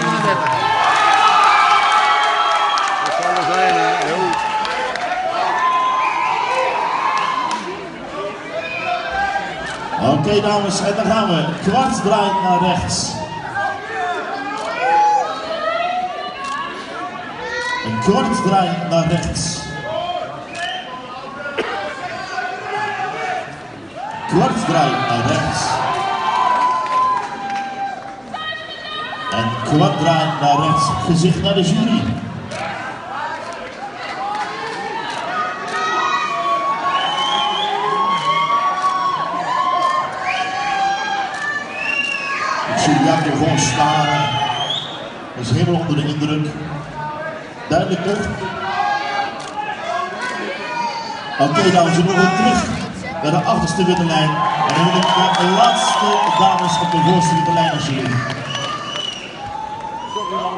Dat. Oké dames, en dan gaan we. Kwart draait naar rechts. Een kwart draait naar rechts. Kwart draait naar rechts. En kwart draait naar rechts. Gezicht naar de jury. Ik zie Jacco gewoon staren. Hij is helemaal onder de indruk. Duidelijk toch? Oké dames, we mogen terug naar de achterste witte lijn. En dan ik de laatste dames op de voorste witte lijn zien. don't know.